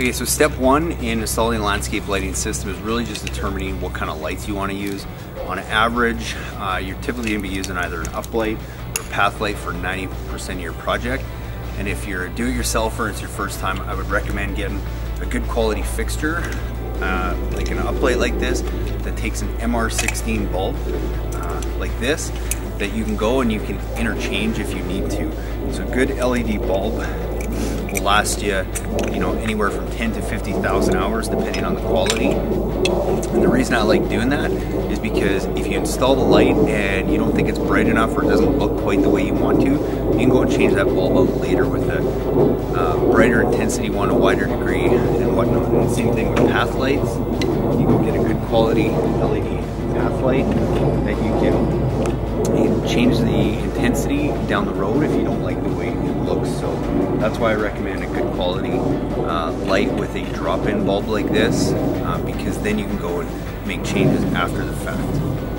Okay, so step one in installing a landscape lighting system is really just determining what kind of lights you want to use. On average, uh, you're typically going to be using either an uplight or path light for 90% of your project. And if you're a do-it-yourselfer and it's your first time, I would recommend getting a good quality fixture, uh, like an uplight like this, that takes an MR16 bulb, uh, like this, that you can go and you can interchange if you need to. So a good LED bulb will last you, you know, anywhere from 10 to 50,000 hours depending on the quality. And the reason I like doing that is because if you install the light and you don't think it's bright enough or it doesn't look quite the way you want to, you can go and change that bulb out later with a uh, brighter intensity one, a wider degree and whatnot. And same thing with path lights. You go get a good quality LED path light that you can change the intensity down the road if you don't like the way it looks. So that's why I recommend a good quality uh, light with a drop-in bulb like this uh, because then you can go and make changes after the fact.